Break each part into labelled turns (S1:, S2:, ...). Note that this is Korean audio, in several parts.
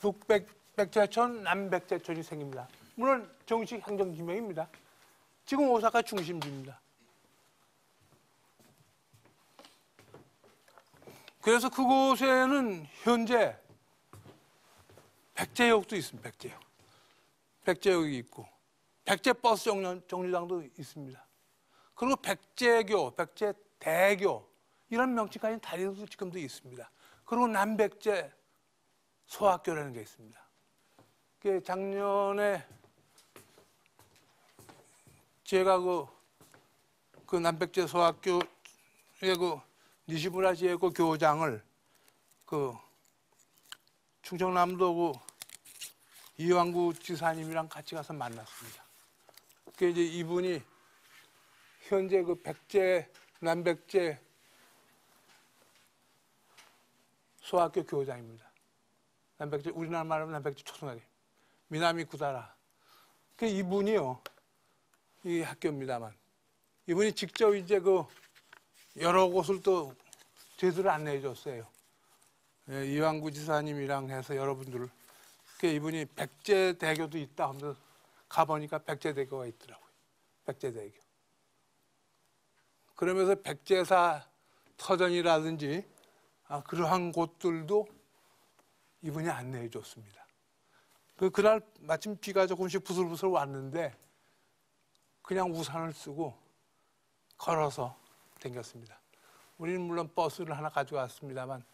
S1: 북백제천, 남백제천이 생깁니다. 물론 정식 행정지명입니다. 지금 오사카 중심지입니다. 그래서 그곳에는 현재 백제역도 있습니다. 백제역. 백제역이 있고 백제버스 정류장도 있습니다. 그리고 백제교, 백제대교 이런 명칭 가진 다리도 지금도 있습니다. 그리고 남백제 소학교라는 게 있습니다. 작년에 제가 그, 그 남백제 소학교의 그 니시무라 지의 그 교장을 그 충청남도 그 이왕구 지사님이랑 같이 가서 만났습니다. 그 이제 이분이 현재 그 백제 남백제 소학교 교장입니다. 남백제 우리나라 말하면 남백제 초등학교 미나미 구다라. 그 이분이요 이 학교입니다만 이분이 직접 이제 그 여러 곳을 또 제대로 안내해 줬어요. 예, 이왕구 지사님이랑 해서 여러분들을 그 이분이 백제대교도 있다 하면서 가보니까 백제대교가 있더라고요. 백제대교. 그러면서 백제사 터전이라든지 아, 그러한 곳들도 이분이 안내해 줬습니다. 그, 그날 마침 비가 조금씩 부슬부슬 왔는데 그냥 우산을 쓰고 걸어서 댕겼습니다. 우리는 물론 버스를 하나 가져왔습니다만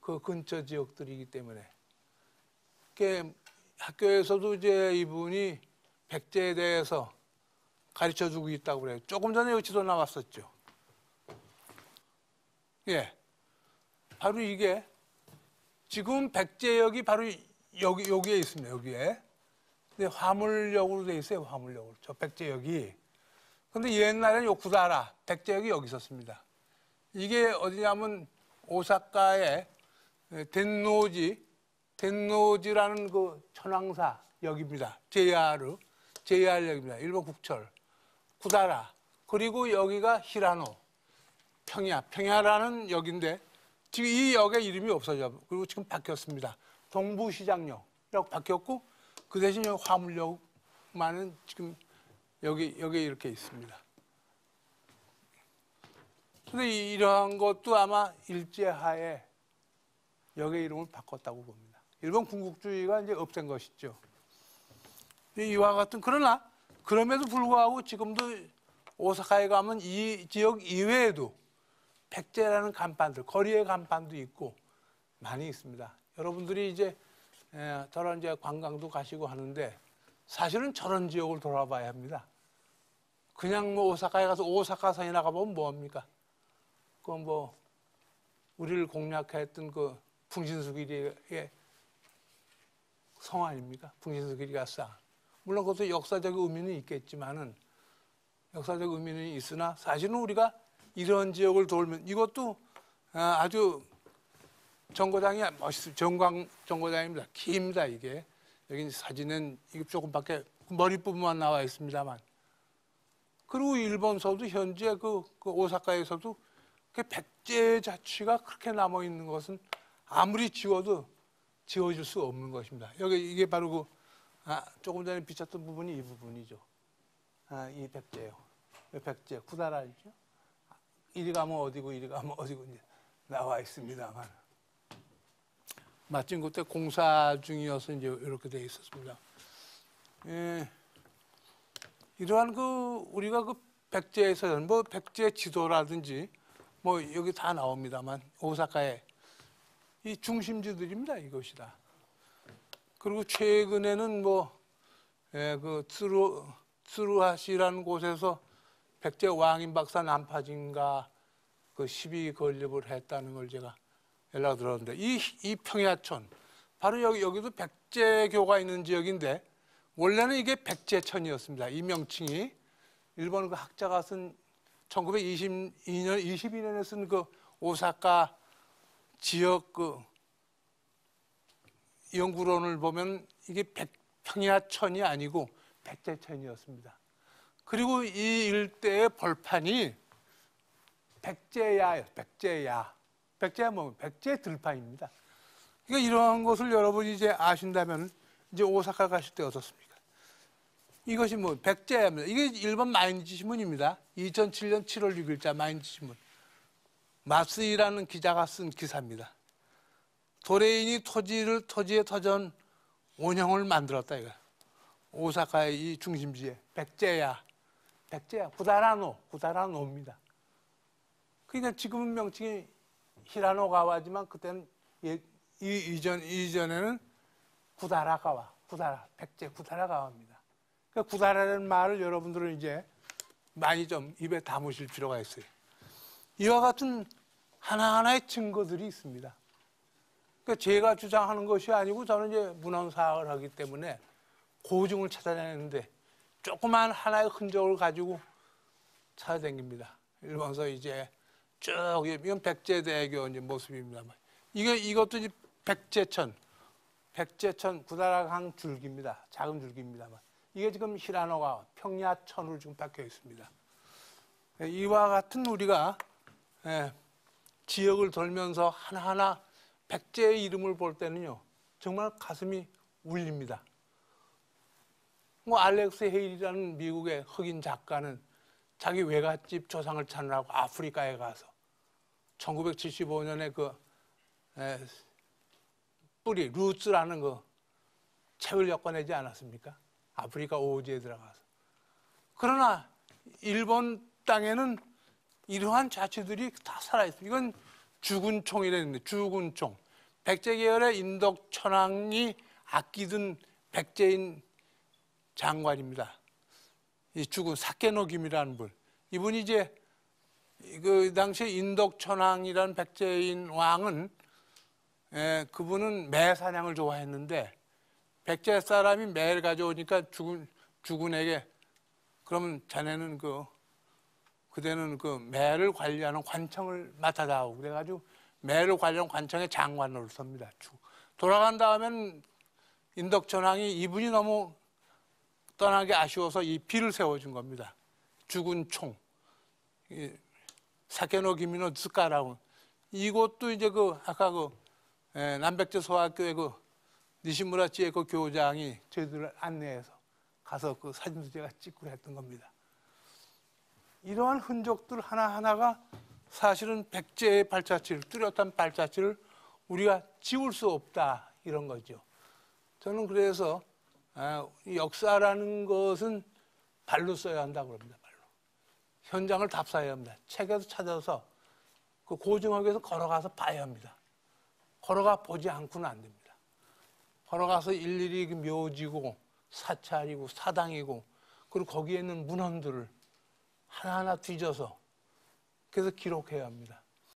S1: 그 근처 지역들이기 때문에 학교에서도 이제 이분이 백제에 대해서 가르쳐 주고 있다고 그래요. 조금 전에 여치도 나왔었죠. 예. 바로 이게 지금 백제역이 바로 여기, 여기에 있습니다. 여기에. 근데 화물역으로 돼 있어요. 화물역으로. 저 백제역이. 근데 옛날에는 요쿠다라 백제역이 여기 있었습니다. 이게 어디냐면 오사카의 덴노지 덴노지라는 그 천왕사 역입니다. JR, JR역입니다. 일본 국철, 구다라. 그리고 여기가 히라노, 평야, 평야라는 역인데 지금 이 역의 이름이 없어져. 그리고 지금 바뀌었습니다. 동부시장역이라고 바뀌었고 그 대신 화물역만은 지금 여기 여기 이렇게 있습니다. 근데 이러한 것도 아마 일제하에 역의 이름을 바꿨다고 봅니다. 일본 군국주의가 이제 없앤 것이죠. 이와 같은 그러나 그럼에도 불구하고 지금도 오사카에 가면 이 지역 이외에도 백제라는 간판들, 거리의 간판도 있고 많이 있습니다. 여러분들이 이제 저런 이제 관광도 가시고 하는데 사실은 저런 지역을 돌아봐야 합니다. 그냥 뭐 오사카에 가서 오사카성에 나가보면 뭐합니까? 그건 뭐 우리를 공략했던 그 풍신수길이의 성 아닙니까? 풍신수길이가 싸. 물론 그것도 역사적 의미는 있겠지만은 역사적 의미는 있으나 사실은 우리가 이런 지역을 돌면 이것도 아, 아주 정거장이 멋있어 정광 정거장입니다. 깁니다 이게 여기 사진은 이게 조금밖에 머리 부분만 나와 있습니다만 그리고 일본서도 현재 그, 그 오사카에서도 그 백제 자취가 그렇게 남아 있는 것은 아무리 지워도 지워질 수 없는 것입니다. 여기 이게 바로 그 아, 조금 전에 비쳤던 부분이 이 부분이죠. 아, 이 백제요. 백제 구다라죠. 이리 가면 어디고 이리 가면 어디고 이제 나와 있습니다만 마침 그때 공사 중이어서 이제 이렇게 돼 있었습니다. 예, 이러한 그 우리가 그 백제에서 뭐 백제 지도라든지 뭐 여기 다 나옵니다만 오사카에 이 중심지들입니다 이것이 다. 그리고 최근에는 뭐 예, 그 츠루 츠루하시라는 곳에서 백제 왕인 박사 난파진가 그 시비 건립을 했다는 걸 제가 연락 들었는데 이, 이 평야촌 바로 여기 여기도 백제교가 있는 지역인데 원래는 이게 백제천이었습니다. 이 명칭이 일본 그 학자가 쓴 1922년 22년에 쓴 그 오사카 지역 그 연구론을 보면 이게 백 평야천이 아니고 백제천이었습니다. 그리고 이 일대의 벌판이 백제야예요. 백제야. 백제야 뭐 백제 들판입니다. 그러니까 이러한 것을 여러분이 이제 아신다면 이제 오사카 가실 때 어떻습니까? 이것이 뭐 백제입니다. 이게 일본 마인지 신문입니다. 2007년 7월 6일자 마인지 신문. 마스이라는 기자가 쓴 기사입니다. 도레인이 토지를 토지에 터전 원형을 만들었다 이거. 오사카의 이 중심지에 백제야, 백제야, 구다라노, 구다라노입니다. 그러니까 지금은 명칭이 히라노가와지만 그때는 예, 이 이전 이전에는 구다라가와, 구다라, 백제 구다라가와입니다. 그러니까 구다라는 말을 여러분들은 이제 많이 좀 입에 담으실 필요가 있어요. 이와 같은 하나하나의 증거들이 있습니다. 그러니까 제가 주장하는 것이 아니고 저는 이제 문헌 사학을 하기 때문에 고증을 찾아내는데 조그만 하나의 흔적을 가지고 찾아다닙니다. 일본서 이제 쭉 이건 백제대교 이제 모습입니다만 이게 이것도 이제 백제천, 백제천 구다라강 줄기입니다. 작은 줄기입니다만 이게 지금 히라노가 평야천으로 지금 박혀 있습니다. 이와 같은 우리가 예, 지역을 돌면서 하나하나 백제의 이름을 볼 때는요 정말 가슴이 울립니다. 뭐 알렉스 헤일이라는 미국의 흑인 작가는 자기 외갓집 조상을 찾느라고 아프리카에 가서 1975년에 그 에, 뿌리 루츠라는 그 책을 엮어내지 않았습니까? 아프리카 오지에 들어가서. 그러나 일본 땅에는 이러한 자취들이 다 살아있어요. 이건 주군총이라는데 주군총. 백제 계열의 인덕 천황이 아끼던 백제인 장관입니다. 이 주군 사케노키미라는 분. 이분이 이제 그 당시 인덕 천황이라는 백제인 왕은 에, 그분은 매 사냥을 좋아했는데 백제 사람이 매를 가져오니까 죽은 죽은에게 그러면 자네는 그 그대는 그 매를 관리하는 관청을 맡아다오 그래가지고 매를 관리하는 관청의 장관으로 섭니다. 돌아간 다음엔 인덕천왕이 이분이 너무 떠나기 아쉬워서 이 비를 세워준 겁니다. 죽은 총, 사케노 기미노 즈카라고 이것도 이제 그 아까 그 에, 남백제 소학교의 그 니시무라 지에코 교장이 저희들을 안내해서 가서 그 사진도 제가 찍고 했던 겁니다. 이러한 흔적들 하나하나가 사실은 백제의 발자취를 뚜렷한 발자취를 우리가 지울 수 없다 이런 거죠. 저는 그래서 아, 역사라는 것은 발로 써야 한다고 그럽니다. 발로. 현장을 답사해야 합니다. 책에서 찾아서 그 위해서 걸어가서 봐야 합니다. 걸어가 보지 않고는 안 됩니다. 걸어가서 일일이 그 묘지고 사찰이고 사당이고 그리고 거기에 있는 문헌들을 하나하나 뒤져서 그래서 기록해야 합니다.